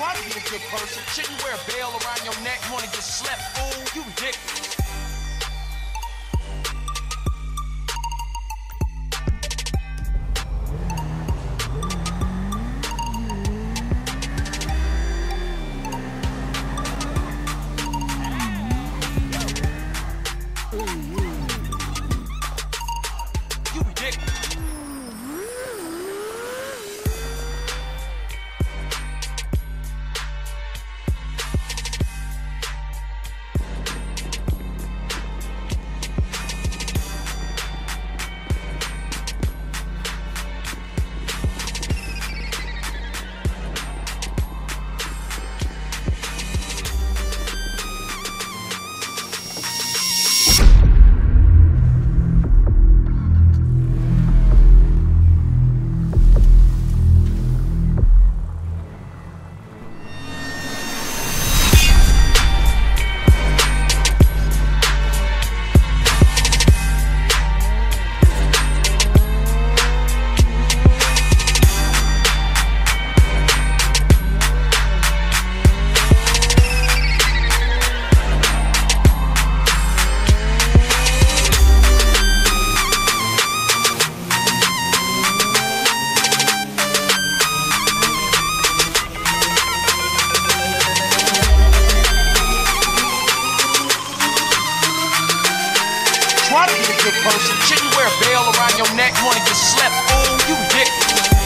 a good person. Shouldn't wear a veil around your neck, You wanna get slept, fool. You ridiculous. Try to be a good person. Shouldn't wear a veil around your neck, wanna get slept, fool. You ridiculous.